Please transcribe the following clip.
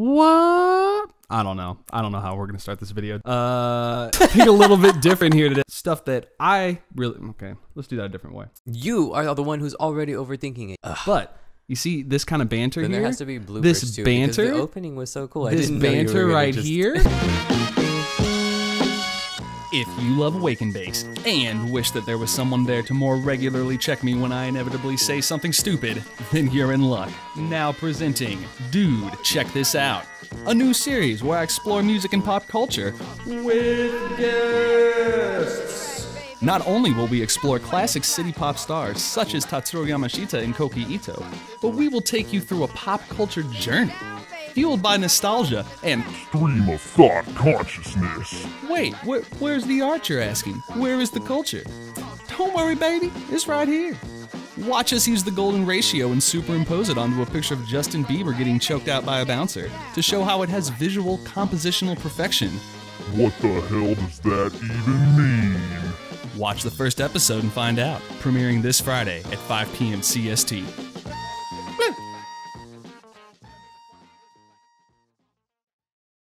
What? I don't know. I don't know how we're gonna start this video. Uh, think a little bit different here today. Stuff that I really okay. Let's do that a different way. You are the one who's already overthinking it. Ugh. But you see this kind of banter Then here. there has to be bloopers this too. banter- the opening was so cool. I this didn't know you were banter right just- here. If you love Awaken Base and wish that there was someone there to more regularly check me when I inevitably say something stupid, then you're in luck. Now presenting Dude, Check This Out, a new series where I explore music and pop culture with guests. Not only will we explore classic city pop stars such as Tatsuro Yamashita and Koki Ito, but we will take you through a pop culture journey fueled by nostalgia and stream of thought consciousness. Wait, where, where's the art you're asking? Where is the culture? Don't worry, baby, it's right here. Watch us use the golden ratio and superimpose it onto a picture of Justin Bieber getting choked out by a bouncer to show how it has visual compositional perfection. What the hell does that even mean? Watch the first episode and find out. Premiering this Friday at 5 p.m. CST.